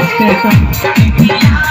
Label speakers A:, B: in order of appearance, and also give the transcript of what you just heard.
A: देखते हैं